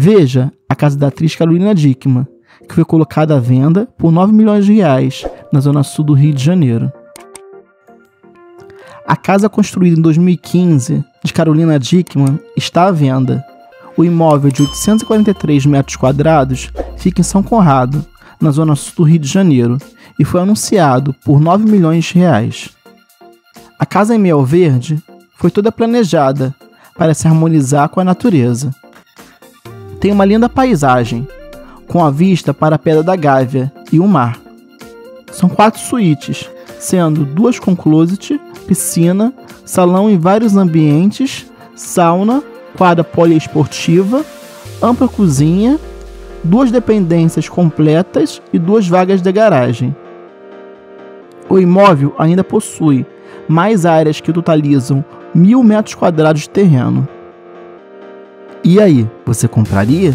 Veja a casa da atriz Carolina Dickman, que foi colocada à venda por 9 milhões de reais na zona sul do Rio de Janeiro. A casa construída em 2015 de Carolina Dickman está à venda. O imóvel de 843 metros quadrados fica em São Conrado, na zona sul do Rio de Janeiro, e foi anunciado por 9 milhões de reais. A casa em Mel Verde foi toda planejada para se harmonizar com a natureza. Tem uma linda paisagem, com a vista para a Pedra da Gávea e o mar. São quatro suítes, sendo duas com closet, piscina, salão em vários ambientes, sauna, quadra poliesportiva, ampla cozinha, duas dependências completas e duas vagas de garagem. O imóvel ainda possui mais áreas que totalizam mil metros quadrados de terreno. E aí, você compraria?